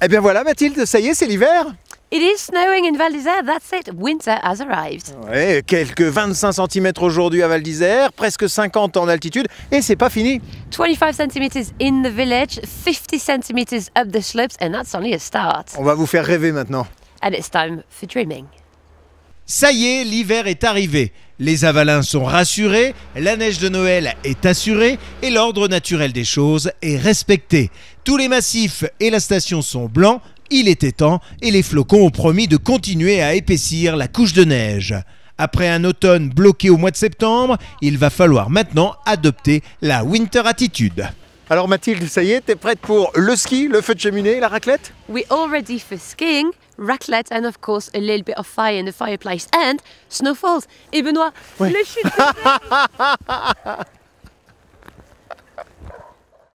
Eh bien voilà Mathilde, ça y est, c'est l'hiver It is snowing in Val d'Isère, that's it, winter has arrived. Ouais, quelques 25 cm aujourd'hui à Val d'Isère, presque 50 en altitude, et c'est pas fini. 25 centimeters in the village, 50 centimeters up the slopes, and that's only a start. On va vous faire rêver maintenant. And it's time for dreaming. Ça y est, l'hiver est arrivé. Les avalins sont rassurés, la neige de Noël est assurée et l'ordre naturel des choses est respecté. Tous les massifs et la station sont blancs, il était temps et les flocons ont promis de continuer à épaissir la couche de neige. Après un automne bloqué au mois de septembre, il va falloir maintenant adopter la winter attitude. Alors Mathilde, ça y est, t'es prête pour le ski, le feu de cheminée, la raclette? We're all ready for skiing, raclette, and of course a little bit of fire in the fireplace, and snowfalls. Et Benoît, le chute